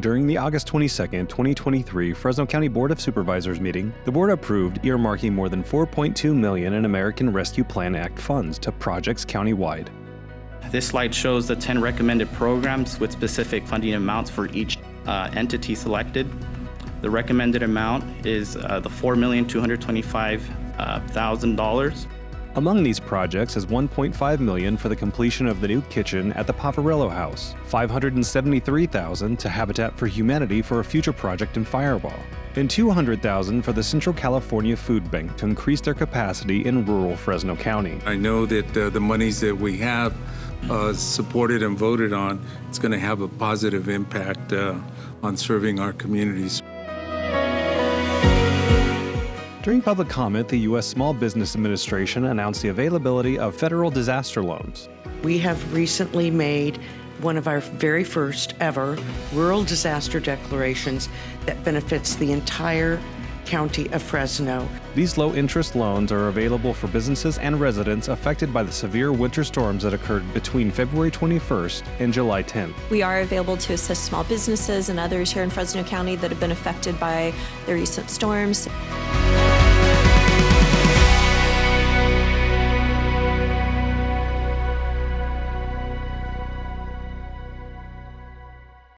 During the August 22, 2023 Fresno County Board of Supervisors meeting, the board approved earmarking more than 4.2 million in American Rescue Plan Act funds to projects countywide. This slide shows the 10 recommended programs with specific funding amounts for each uh, entity selected. The recommended amount is uh, the $4,225,000. Among these projects is 1.5 million for the completion of the new kitchen at the Poverello House, 573,000 to Habitat for Humanity for a future project in Firebaugh, and 200,000 for the Central California Food Bank to increase their capacity in rural Fresno County. I know that uh, the monies that we have uh, supported and voted on, it's going to have a positive impact uh, on serving our communities. During public comment, the U.S. Small Business Administration announced the availability of federal disaster loans. We have recently made one of our very first ever rural disaster declarations that benefits the entire county of Fresno. These low interest loans are available for businesses and residents affected by the severe winter storms that occurred between February 21st and July 10th. We are available to assist small businesses and others here in Fresno County that have been affected by the recent storms.